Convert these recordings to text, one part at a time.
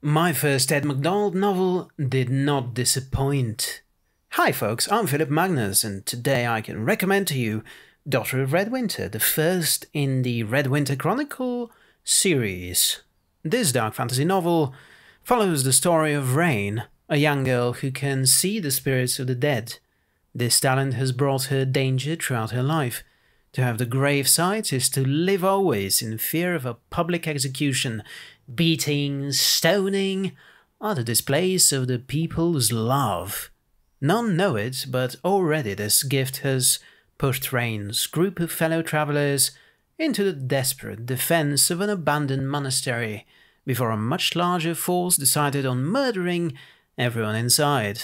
My first Ed McDonald novel did not disappoint. Hi folks, I'm Filip Magnus and today I can recommend to you Daughter of Redwinter, the first in the Redwinter Chronicle series. This dark fantasy novel follows the story of Raine, a young girl who can see the spirits of the dead. This talent has brought her danger throughout her life. To have the grave sight is to live always in fear of a public execution beating, stoning, are the displays of the people's love. None know it, but already this gift has pushed Raine's group of fellow travellers into the desperate defence of an abandoned monastery before a much larger force decided on murdering everyone inside.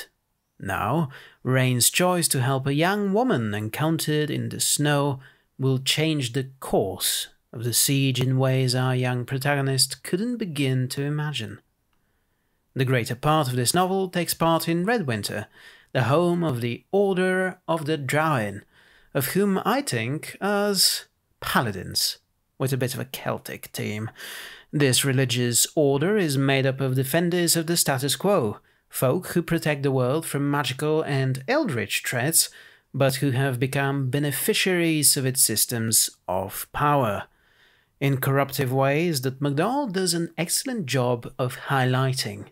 Now, Raine's choice to help a young woman encountered in the snow will change the course of the siege in ways our young protagonist couldn't begin to imagine. The greater part of this novel takes part in Redwinter, the home of the Order of the Draoihn, of whom I think as paladins, with a bit of a Celtic theme. This religious order is made up of defenders of the status quo, folk who protect the world from magical and eldritch threats, but who have become beneficiaries of its systems of power in corruptive ways that McDonald does an excellent job of highlighting.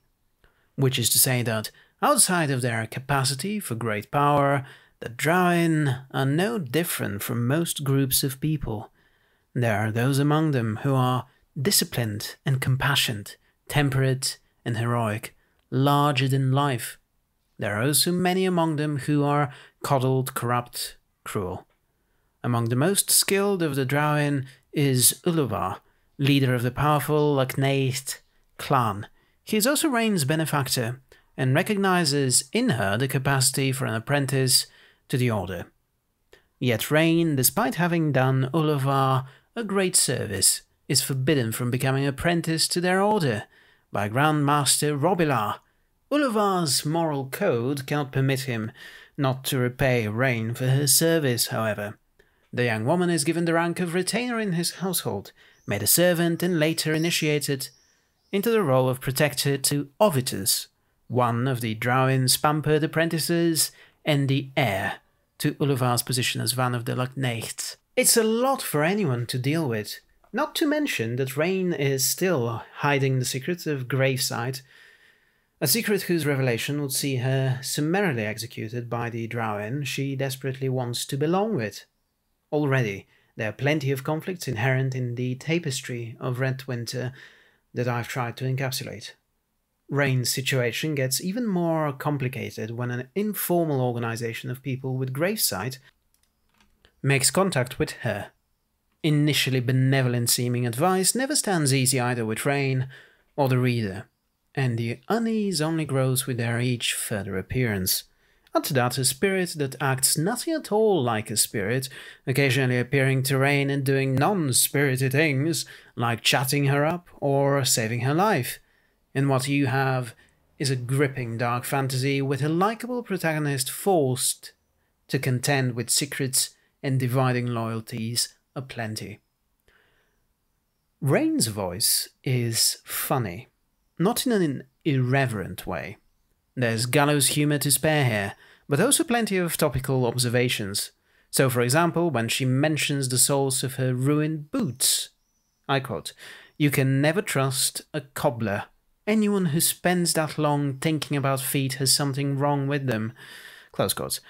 Which is to say that, outside of their capacity for great power, the Draoihn are no different from most groups of people. There are those among them who are disciplined and compassionate, temperate and heroic, larger than life. There are also many among them who are coddled, corrupt, cruel. Among the most skilled of the Draoihn is Ulovar, leader of the powerful LacNaithe clan. He is also Raine's benefactor and recognizes in her the capacity for an apprentice to the order. Yet Raine, despite having done Ulovar a great service, is forbidden from becoming apprentice to their order by Grand Master Robilar. Ulovar's moral code cannot permit him not to repay Raine for her service, however. The young woman is given the rank of retainer in his household, made a servant, and later initiated into the role of protector to Ovitus, one of the Draoihn's pampered apprentices and the heir to Ulovar's position as Van of the LacNaithes. It's a lot for anyone to deal with, not to mention that Raine is still hiding the secret of grave sight, a secret whose revelation would see her summarily executed by the Draoihn she desperately wants to belong with. Already, there are plenty of conflicts inherent in the tapestry of Redwinter that I've tried to encapsulate. Raine's situation gets even more complicated when an informal organization of people with grave sight makes contact with her. Initially benevolent seeming advice never stands easy either with Raine or the reader, and the unease only grows with their each further appearance. To that a spirit that acts nothing at all like a spirit, occasionally appearing to Raine and doing non-spirited things, like chatting her up or saving her life. And what you have is a gripping dark fantasy with a likable protagonist forced to contend with secrets and dividing loyalties aplenty. Raine's voice is funny, not in an irreverent way. There's gallows humour to spare here, but also plenty of topical observations. So, for example, when she mentions the soles of her ruined boots, I quote, You can never trust a cobbler. Anyone who spends that long thinking about feet has something wrong with them. Close quotes.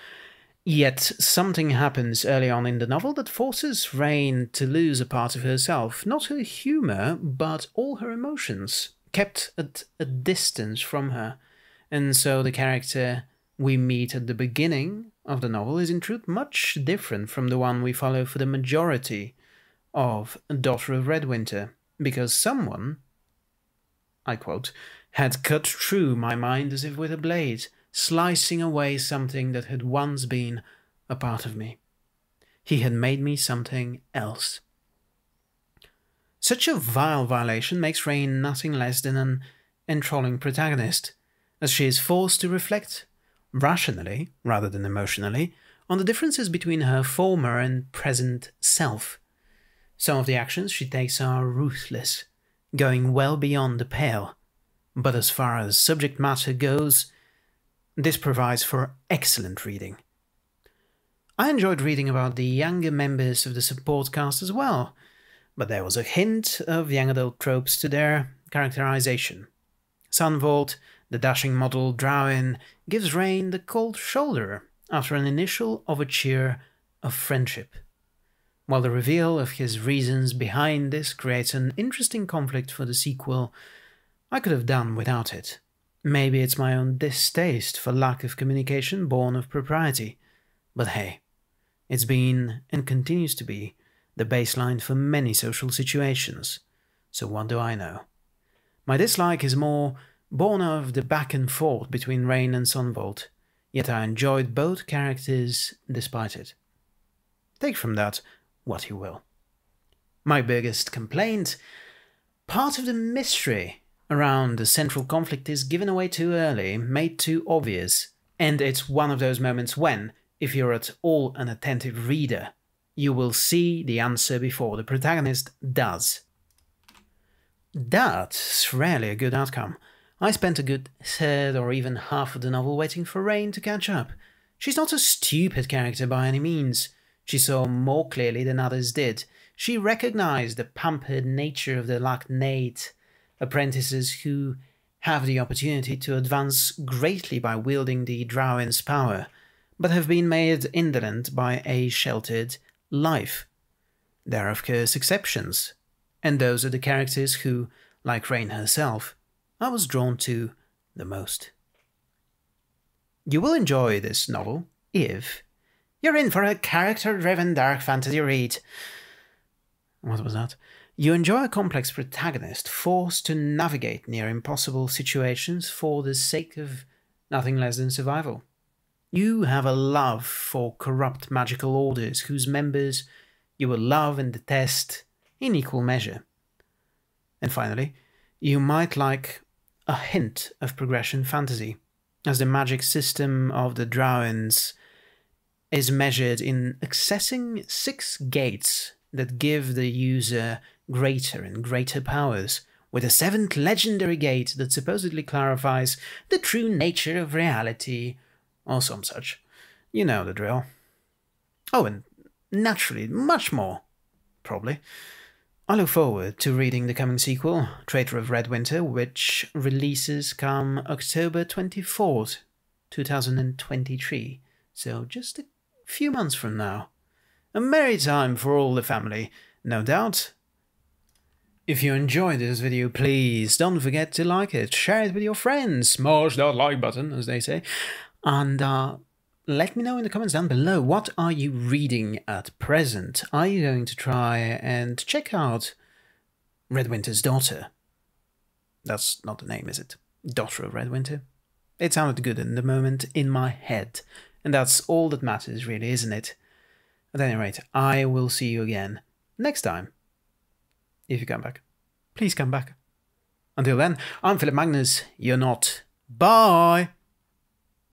Yet something happens early on in the novel that forces Raine to lose a part of herself, not her humour, but all her emotions, kept at a distance from her and so the character we meet at the beginning of the novel is in truth much different from the one we follow for the majority of Daughter of Redwinter, because someone, I quote, had cut through my mind as if with a blade, slicing away something that had once been a part of me. He had made me something else. Such a vile violation makes Raine nothing less than an enthralling protagonist as she is forced to reflect, rationally rather than emotionally, on the differences between her former and present self. Some of the actions she takes are ruthless, going well beyond the pale. but as far as subject matter goes, this provides for excellent reading. I enjoyed reading about the younger members of the support cast as well, but there was a hint of young adult tropes to their characterization. Sanvaunt, the dashing model Draoihn, gives Raine the cold shoulder after an initial overture of friendship. While the reveal of his reasons behind this creates an interesting conflict for the sequel, I could have done without it. Maybe it's my own distaste for lack of communication born of propriety. But hey, it's been and continues to be the baseline for many social situations. So what do I know? My dislike is more born of the back and forth between Raine and Sanvaunt, yet I enjoyed both characters despite it. Take from that what you will. My biggest complaint part of the mystery around the central conflict is given away too early, made too obvious, and it's one of those moments when, if you're at all an attentive reader, you will see the answer before the protagonist does. That's rarely a good outcome. I spent a good third or even half of the novel waiting for Raine to catch up. She's not a stupid character by any means. She saw more clearly than others did. She recognized the pampered nature of the LacNaithe apprentices who have the opportunity to advance greatly by wielding the Draoihn's power, but have been made indolent by a sheltered life. There are, of course, exceptions, and those are the characters who, like Raine herself, I was drawn to the most. You will enjoy this novel if you're in for a character driven dark fantasy read. What was that? You enjoy a complex protagonist forced to navigate near impossible situations for the sake of nothing less than survival. You have a love for corrupt magical orders whose members you will love and detest in equal measure. And finally, you might like a hint of progression fantasy, as the magic system of the Draoihns is measured in accessing six gates that give the user greater and greater powers, with a seventh legendary gate that supposedly clarifies the true nature of reality or some such. You know the drill. Oh, and naturally, much more. Probably. I look forward to reading the coming sequel, Traitor of Redwinter, which releases come October 24th, 2023. So just a few months from now. A merry time for all the family, no doubt. If you enjoyed this video, please don't forget to like it, share it with your friends, smash that like button, as they say, and uh, let me know in the comments down below what are you reading at present. Are you going to try and check out Redwinter's Daughter? That's not the name, is it? Daughter of Redwinter? It sounded good in the moment in my head, and that's all that matters, really, isn't it? At any rate, I will see you again next time. If you come back. Please come back. Until then, I'm Filip Magnus. You're not. Bye!